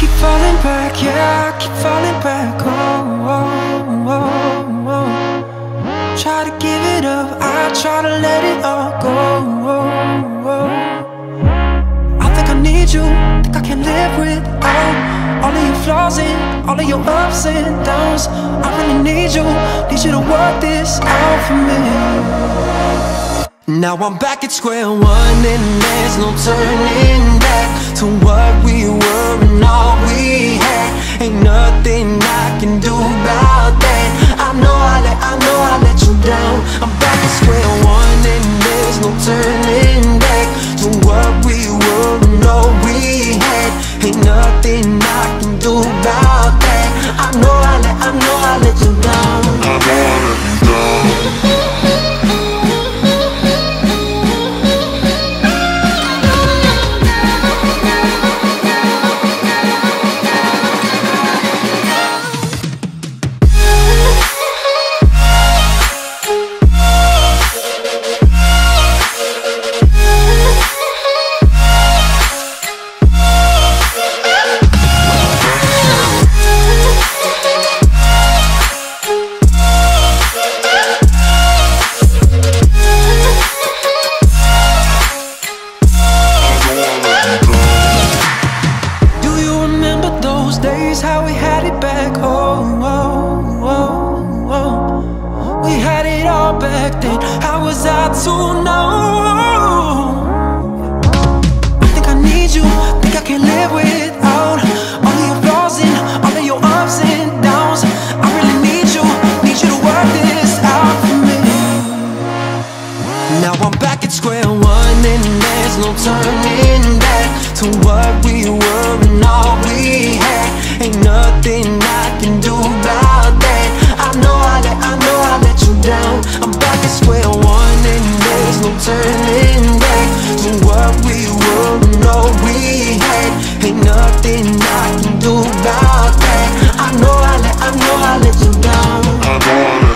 I keep falling back. Oh, oh, oh, oh, oh. Try to give it up, I try to let it all go. Oh, oh, oh. I think I need you, think I can live with all, all of your flaws and all of your ups and downs. I really need you, need you to work this out for me. Now I'm back at square one and there's no turning back to what we were and all we had. Ain't nothing I can do about that. I know I let, I know I let you down. I'm back at square one and there's no turning back to what we were and all we had. Ain't nothing is how we had it back home. Oh, oh, oh, We had it all back then. How was I to know? I think I need you. Think I can live without all of your flaws and all of your ups and downs. I really need you. Need you to work this out for me. Now I'm back at square one, and there's no turning back to what we were nothing I can do about that. I know I let, I know I let you down. I'm back at square one and there's no turning back. To what we were and all we had Ain't nothing I can do about that. I know I let, I know I let you down.